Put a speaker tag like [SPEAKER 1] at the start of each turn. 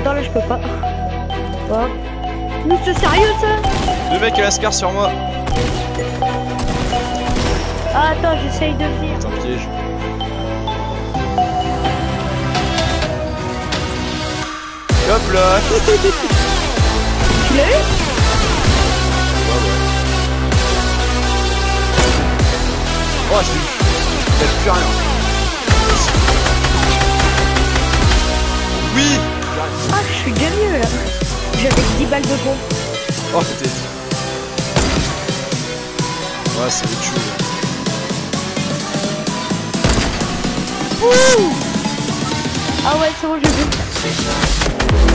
[SPEAKER 1] peux pas. Quoi Mais c'est sérieux ça
[SPEAKER 2] Le mec a la scar sur moi.
[SPEAKER 1] Ah attends, j'essaye de venir.
[SPEAKER 2] C'est un piège. Hop là
[SPEAKER 1] Tu l'as eu.
[SPEAKER 2] Oh, je l'ai eu. Plus rien.
[SPEAKER 1] J'avais 10 balles de pompe.
[SPEAKER 2] Oh, peut-être. Ouais, ça va être chaud.
[SPEAKER 1] Ah ouais, c'est bon, j'ai vu.